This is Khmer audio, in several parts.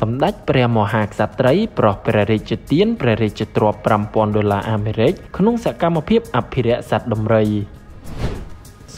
សម្ដេចព្រះមហាក្សត្រីប្រោះព្រះរាជទានព្រះរាជទ្រព្យ5000ដុល្លារអាមេរិកក្នុងសកម្មភាពអភិរក្សសត្វដំរី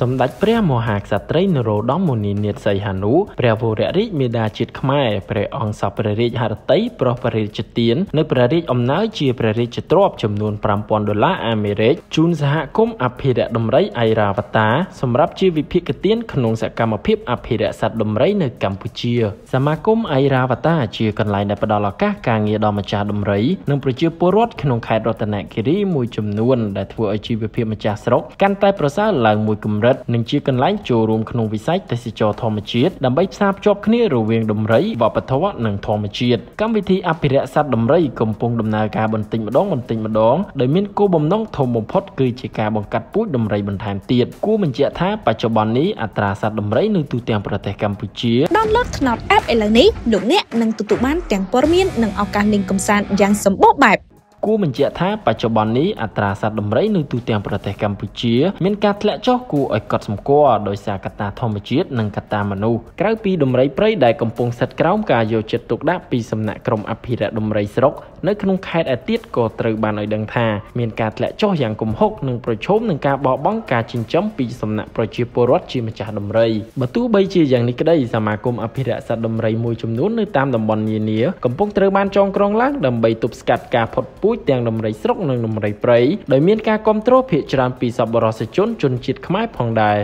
សម្ដេចព្រះមហាក្សត្រីនរោត្តមមុនីនាថសីហនុព្រះវររាជមេដាជាតិខ្មែរព្រះអង្គសពព្រះរាជហឫទ័យប្រោះព្រះរាជទាននៅព្រះរាជអំណោយជាព្រះរាជទ្រព្យចំនួន5000ដុល្លារអាមេរិកជូនសហគមន៍អភិរក្សដំរីអៃរ៉ាវតាសម្រាប់ជាវិភាគទានក្នុងសកម្មភាពអភិរក្សសត្វដំរីនៅកម្ពុជា សមាគមអៃរ៉ាវតាជាកន្លែងដែលផ្ដល់ឱកាសការងារដល់ម្ចាស់ដំរីនិងប្រជាពលរដ្ឋក្នុងខេត្តរតនគិរីមួយចំនួនដែលធ្វើឲ្យជីវភាពម្ចាស់ស្រុកកាន់តែប្រសើរឡើងមួយកម្រិតរិតនិងជាកន្លែងចូលរួមក្នុងវិស័យទេសចរធម្មជាតិដើម្បីផ្សារភ្ជាប់គ្នារវាងដំរីវប្បធម៌និងធម្មជាតិកម្មវិធីអភិរក្សសត្វដំរីកំពុងដំណើរការបន្តិចម្ដងបន្តិចម្ដងដោយមានគោលបំណងធំបំផុតគឺជាការបង្កាត់ពូជដំរីបន្ថែមទៀតគួរបញ្ជាក់ថាបច្ចុប្បន្ននេះអត្រាសត្វដំរីនៅទូទាំងប្រទេសកម្ពុជា Download ថ្នោត app ឥឡូវនេះលោកអ្នកនឹងទទួលបានទាំងព័ត៌មាននិងឱកាសលេងកម្សាន្តយ៉ាងសម្បូរបែប គួរបញ្ជាក់ថាបច្ចុប្បន្ននេះអត្រាសត្វដំរីនៅទូទាំងប្រទេសកម្ពុជាមានការធ្លាក់ចុះគួរឲ្យកត់សម្គាល់ដោយសារកត្តាធម្មជាតិនិងកត្តាមនុស្សក្រៅពីដំរីព្រៃដែលកំពុងស្ថិតក្រោមការយកចិត្តទុកដាក់ពីសំណាក់ក្រមអភិរក្សដំរីស្រុកនៅក្នុងខេត្តឯទៀតក៏ត្រូវបានឲ្យដឹងថាមានការធ្លាក់ចុះយ៉ាងគំហុកនិងប្រឈមនឹងការបោះបង់ការចិញ្ចឹមពីសំណាក់ប្រជាពលរដ្ឋជាម្ចាស់ដំរីបើទោះបីជាយ៉ាងនេះក្តីសមាគមអភិរក្សសត្វដំរីមួយចំនួននៅតាមតំបន់នានាកំពុងត្រូវបានចងក្រងឡើងដើម្បីទប់ស្កាត់ការផុតពូជទាំងដំរីស្រុកនិងដំរីព្រៃដោយមានការគ្រប់គ្រងភាគច្រើនពីសប្បុរសជនជនជាតិខ្មែរផងដែរ